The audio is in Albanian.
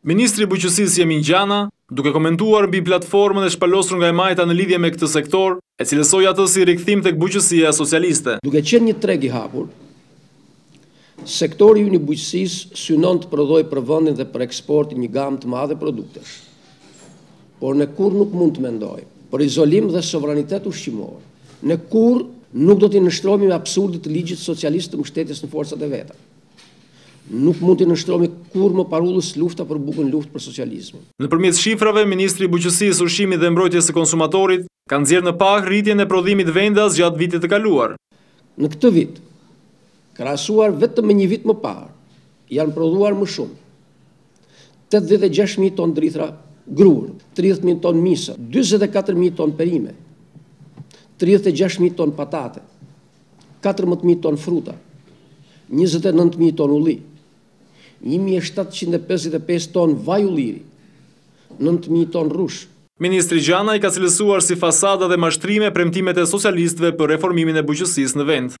Ministri i Bujqësisë Jemin Gjana, duke komentuar mbi platformën e shpalosur nga e majta në lidhje me këtë sektor, e cilësoi atë si rikthim tek bujqësia socialiste. Duke qenë një treg i hapur, Sektori ynë i bujqësisë synon të prodhojë për vendin dhe për eksport një gamë të madhe produktesh. Por ne kurrë nuk mund të mendojmë për izolim dhe sovranitet ushqimor. Ne kurrë nuk do t'i nënshtrohemi absurdit të ligjit socialist të mbështetjes në forcat e veta. Nuk mund t'i nënshtrohemi kurrë më parullës Lufta për bukën Luftë për socializmin. Nëpërmjet shifrave, Ministri i Bujqësisë, Ushqimit dhe Mbrojtjes së Konsumatorit ka nxjerrë në pah rritjen e prodhimit vendas gjatë vitit të kaluar. Në këtë vit, krahasuar vetëm me një vit më parë, janë prodhuar më shumë, tetëdhjetë e gjashtë mijë ton drithëra grurë, tridhjetë mijë ton misër, njëzet e katër mijë ton perime, tridhjetë e gjashtë mijë ton patate, katërmbëdhjetë mijë ton fruta, njëzet e nëntë mijë ton ulli, një mijë e shtatëqind e pesëdhjetë e pesë ton vaj ulliri, nëntë mijë ton rrush. Ministri Gjana i ka cilësuar si fasada dhe mashtrime premtimet e socialistëve për reformimin e bujqësisë në vend.